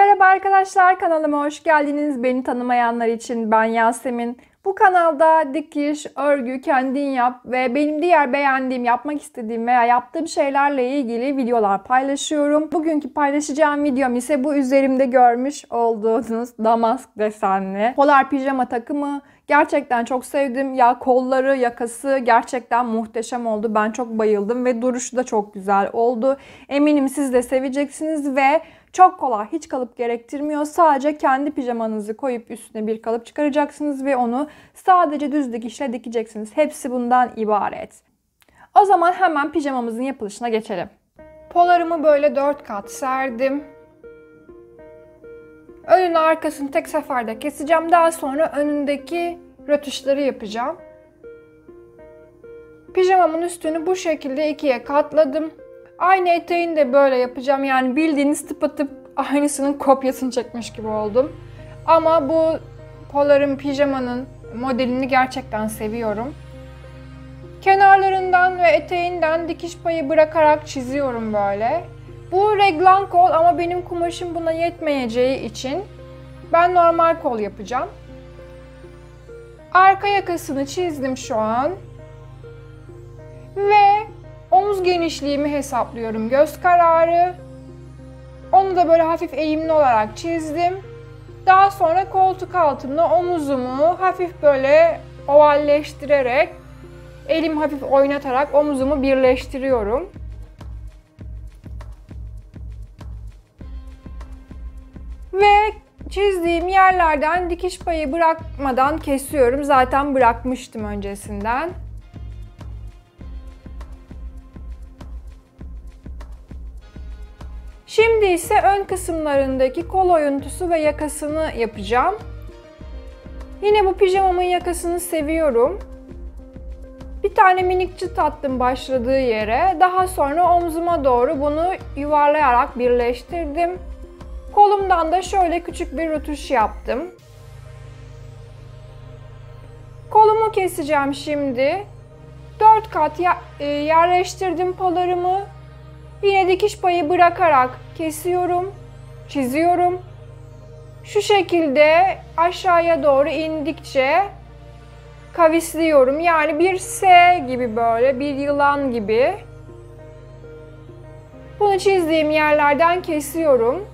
Merhaba arkadaşlar kanalıma hoş geldiniz. Beni tanımayanlar için ben Yasemin. Bu kanalda dikiş, örgü, kendin yap ve benim diğer beğendiğim, yapmak istediğim veya yaptığım şeylerle ilgili videolar paylaşıyorum. Bugünkü paylaşacağım videom ise bu üzerimde görmüş olduğunuz damask desenli polar pijama takımı. Gerçekten çok sevdim. Ya kolları, yakası gerçekten muhteşem oldu. Ben çok bayıldım ve duruşu da çok güzel oldu. Eminim siz de seveceksiniz ve çok kolay, hiç kalıp gerektirmiyor. Sadece kendi pijamanızı koyup üstüne bir kalıp çıkaracaksınız ve onu sadece düz dikişle dikeceksiniz. Hepsi bundan ibaret. O zaman hemen pijamamızın yapılışına geçelim. Polarımı böyle 4 kat serdim. Önünü arkasını tek seferde keseceğim. Daha sonra önündeki rötuşları yapacağım. Pijamamın üstünü bu şekilde ikiye katladım. Aynı eteğini de böyle yapacağım. Yani bildiğiniz tıpatıp aynısının kopyasını çekmiş gibi oldum. Ama bu Polar'ın pijamanın modelini gerçekten seviyorum. Kenarlarından ve eteğinden dikiş payı bırakarak çiziyorum böyle. Bu reglan kol ama benim kumaşım buna yetmeyeceği için ben normal kol yapacağım. Arka yakasını çizdim şu an. Ve omuz genişliğimi hesaplıyorum göz kararı. Onu da böyle hafif eğimli olarak çizdim. Daha sonra koltuk altımda omuzumu hafif böyle ovalleştirerek elim hafif oynatarak omuzumu birleştiriyorum. Ve çizdiğim yerlerden dikiş payı bırakmadan kesiyorum. Zaten bırakmıştım öncesinden. Şimdi ise ön kısımlarındaki kol oyuntusu ve yakasını yapacağım. Yine bu pijamamın yakasını seviyorum. Bir tane minik çıt attım başladığı yere. Daha sonra omzuma doğru bunu yuvarlayarak birleştirdim. Kolumdan da şöyle küçük bir rötuş yaptım. Kolumu keseceğim şimdi. 4 kat e, yerleştirdim polarımı. Yine dikiş payı bırakarak kesiyorum, çiziyorum. Şu şekilde aşağıya doğru indikçe kavisliyorum. Yani bir S gibi böyle, bir yılan gibi. Bunu çizdiğim yerlerden kesiyorum.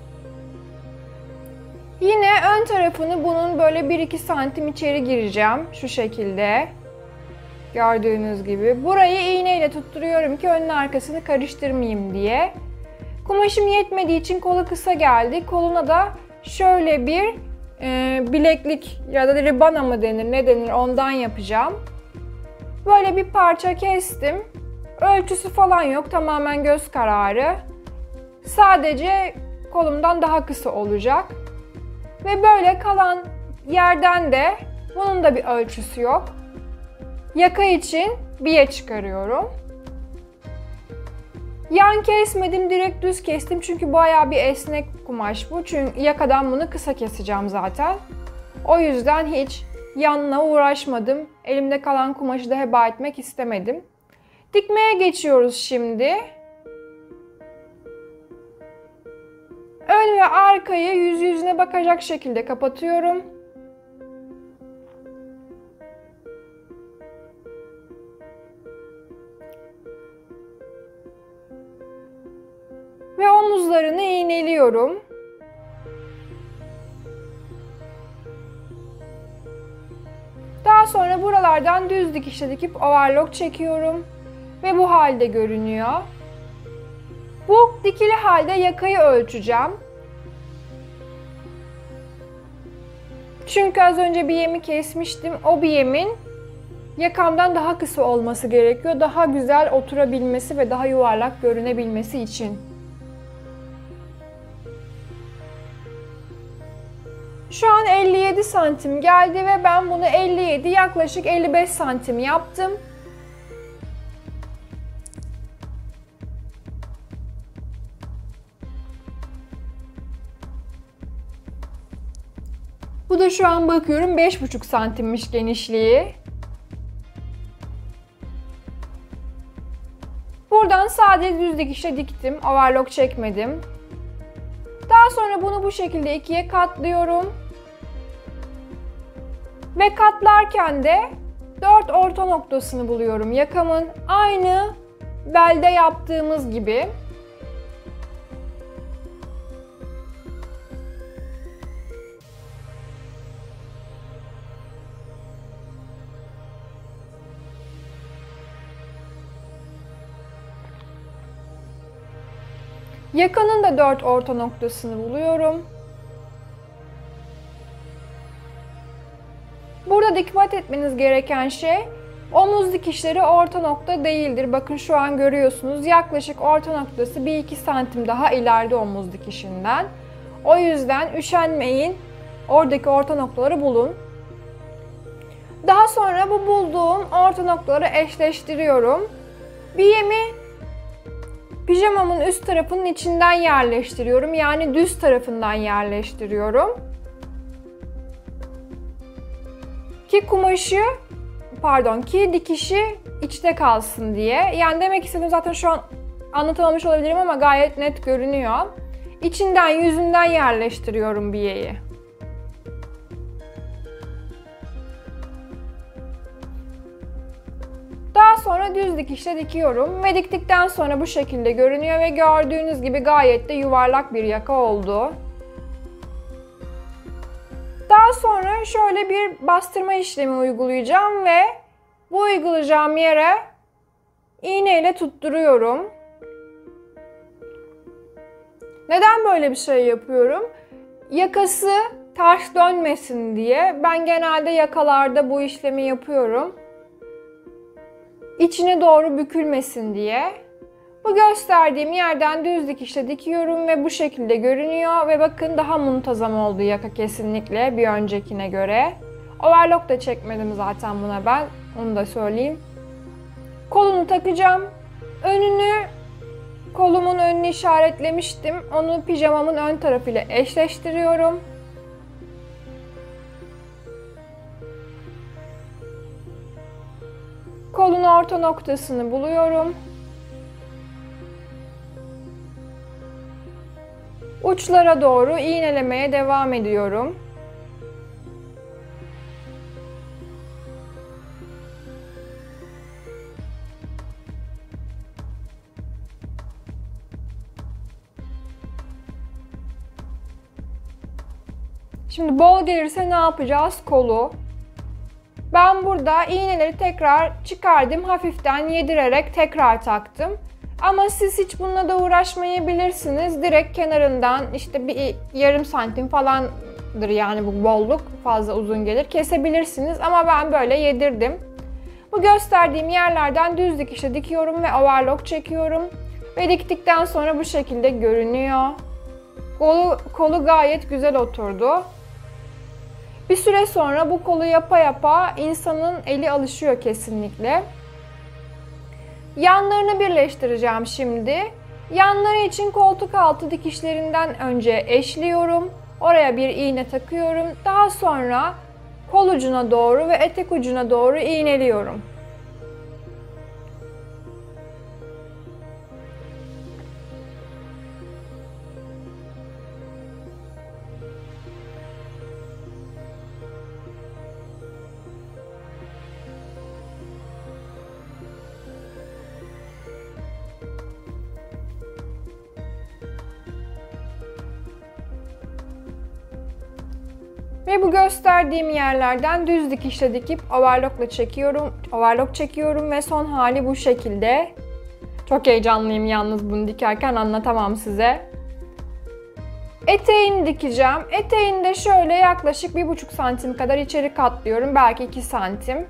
Yine ön tarafını bunun böyle 1-2 santim içeri gireceğim. Şu şekilde. Gördüğünüz gibi. Burayı iğneyle tutturuyorum ki önün arkasını karıştırmayayım diye. Kumaşım yetmediği için kolu kısa geldi. Koluna da şöyle bir e, bileklik ya da ribana mı denir ne denir ondan yapacağım. Böyle bir parça kestim. Ölçüsü falan yok. Tamamen göz kararı. Sadece kolumdan daha kısa olacak. Ve böyle kalan yerden de bunun da bir ölçüsü yok. Yaka için biye çıkarıyorum. Yan kesmedim, direkt düz kestim çünkü bayağı bir esnek kumaş bu. Çünkü yakadan bunu kısa keseceğim zaten. O yüzden hiç yanına uğraşmadım. Elimde kalan kumaşı da heba etmek istemedim. Dikmeye geçiyoruz şimdi. Ön ve arkayı yüz yüzüne bakacak şekilde kapatıyorum. Ve omuzlarını iğneliyorum. Daha sonra buralardan düz dikişle dikip overlock çekiyorum. Ve bu halde görünüyor. Bu dikili halde yakayı ölçeceğim. Çünkü az önce bir yemi kesmiştim. O bir yemin yakamdan daha kısa olması gerekiyor. Daha güzel oturabilmesi ve daha yuvarlak görünebilmesi için. 57 santim geldi ve ben bunu 57 yaklaşık 55 santim yaptım. Bu da şu an bakıyorum 5,5 santimmiş genişliği. Buradan sadece düz dikişle diktim. Overlock çekmedim. Daha sonra bunu bu şekilde ikiye katlıyorum. Ve katlarken de 4 orta noktasını buluyorum yakamın. Aynı belde yaptığımız gibi. Yakanın da dört orta noktasını buluyorum. Dikkat etmeniz gereken şey omuz dikişleri orta nokta değildir. Bakın şu an görüyorsunuz yaklaşık orta noktası 1-2 santim daha ileride omuz dikişinden. O yüzden üşenmeyin. Oradaki orta noktaları bulun. Daha sonra bu bulduğum orta noktaları eşleştiriyorum. Biyemi Pijamamın üst tarafının içinden yerleştiriyorum. Yani düz tarafından yerleştiriyorum. Ki kumaşı pardon ki dikişi içte kalsın diye. Yani demek istediğim zaten şu an anlatamamış olabilirim ama gayet net görünüyor. İçinden yüzünden yerleştiriyorum biyeyi. Daha sonra düz dikişle dikiyorum ve diktikten sonra bu şekilde görünüyor ve gördüğünüz gibi gayet de yuvarlak bir yaka oldu. Daha sonra şöyle bir bastırma işlemi uygulayacağım ve bu uygulayacağım yere iğne ile tutturuyorum. Neden böyle bir şey yapıyorum? Yakası ters dönmesin diye. Ben genelde yakalarda bu işlemi yapıyorum içine doğru bükülmesin diye. Bu gösterdiğim yerden düz dikişle dikiyorum ve bu şekilde görünüyor ve bakın daha muntazam oldu yaka kesinlikle bir öncekine göre. Overlock da çekmedim zaten buna ben. Onu da söyleyeyim. Kolunu takacağım. Önünü kolumun önünü işaretlemiştim. Onu pijamamın ön tarafıyla eşleştiriyorum. Kolun orta noktasını buluyorum. Uçlara doğru iğnelemeye devam ediyorum. Şimdi bol gelirse ne yapacağız? Kolu ben burada iğneleri tekrar çıkardım. Hafiften yedirerek tekrar taktım. Ama siz hiç bununla da uğraşmayabilirsiniz. Direkt kenarından işte bir yarım santim falandır yani bu bolluk fazla uzun gelir. Kesebilirsiniz ama ben böyle yedirdim. Bu gösterdiğim yerlerden düz dikişle dikiyorum ve overlock çekiyorum. Ve diktikten sonra bu şekilde görünüyor. Kolu, kolu gayet güzel oturdu. Bir süre sonra bu kolu yapa yapa insanın eli alışıyor kesinlikle. Yanlarını birleştireceğim şimdi. Yanları için koltuk altı dikişlerinden önce eşliyorum. Oraya bir iğne takıyorum. Daha sonra kol ucuna doğru ve etek ucuna doğru iğneliyorum. Ve bu gösterdiğim yerlerden düz dikişle dikip overlockla çekiyorum. Overlock çekiyorum ve son hali bu şekilde. Çok heyecanlıyım yalnız bunu dikerken anlatamam size. Eteğini dikeceğim. Eteğini de şöyle yaklaşık 1,5 santim kadar içeri katlıyorum. Belki 2 santim.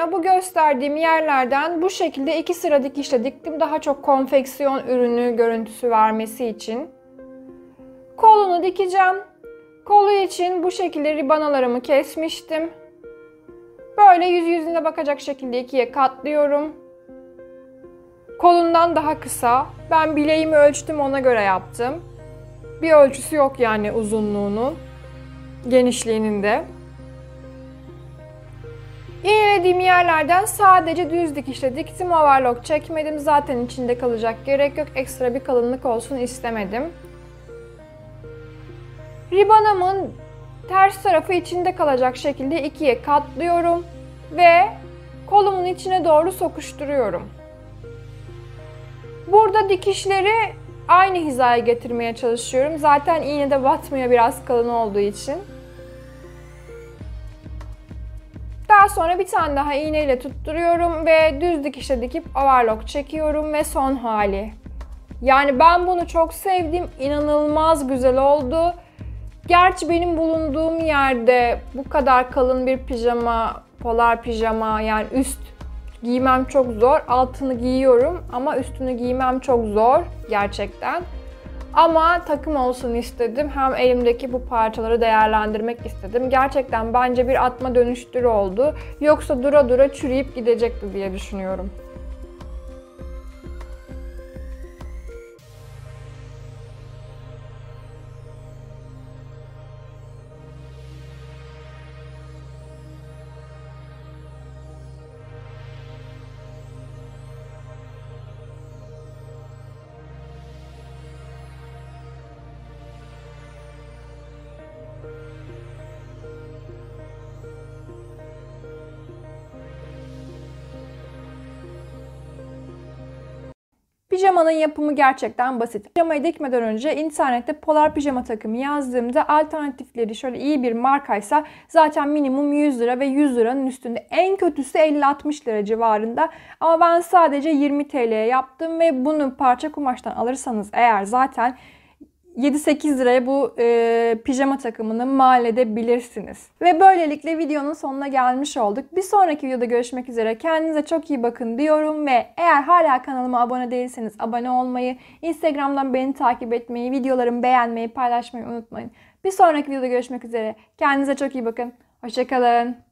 Sonra bu gösterdiğim yerlerden bu şekilde iki sıra dikişle diktim. Daha çok konfeksiyon ürünü görüntüsü vermesi için. Kolunu dikeceğim. Kolu için bu şekilde ribanalarımı kesmiştim. Böyle yüz yüzüne bakacak şekilde ikiye katlıyorum. kolundan daha kısa. Ben bileğimi ölçtüm ona göre yaptım. Bir ölçüsü yok yani uzunluğunun, genişliğinin de. İğnelediğim yerlerden sadece düz dikişle diktim. Overlock çekmedim. Zaten içinde kalacak gerek yok. Ekstra bir kalınlık olsun istemedim. Ribanamın ters tarafı içinde kalacak şekilde ikiye katlıyorum ve kolumun içine doğru sokuşturuyorum. Burada dikişleri aynı hizaya getirmeye çalışıyorum. Zaten iğne de batmıyor biraz kalın olduğu için. Daha sonra bir tane daha iğneyle tutturuyorum ve düz dikişle dikip overlock çekiyorum ve son hali. Yani ben bunu çok sevdim. İnanılmaz güzel oldu. Gerçi benim bulunduğum yerde bu kadar kalın bir pijama, polar pijama yani üst giymem çok zor. Altını giyiyorum ama üstünü giymem çok zor gerçekten. Ama takım olsun istedim. Hem elimdeki bu parçaları değerlendirmek istedim. Gerçekten bence bir atma dönüştür oldu. Yoksa dura dura çürüyüp gidecekti diye düşünüyorum. Pijamanın yapımı gerçekten basit. Pijamayı dikmeden önce internette polar pijama takımı yazdığımda alternatifleri şöyle iyi bir markaysa zaten minimum 100 lira ve 100 liranın üstünde. En kötüsü 50-60 lira civarında. Ama ben sadece 20 TL'ye yaptım ve bunu parça kumaştan alırsanız eğer zaten 7-8 liraya bu e, pijama takımını mal edebilirsiniz. Ve böylelikle videonun sonuna gelmiş olduk. Bir sonraki videoda görüşmek üzere. Kendinize çok iyi bakın diyorum ve eğer hala kanalıma abone değilseniz abone olmayı, Instagram'dan beni takip etmeyi, videolarımı beğenmeyi, paylaşmayı unutmayın. Bir sonraki videoda görüşmek üzere. Kendinize çok iyi bakın. Hoşçakalın.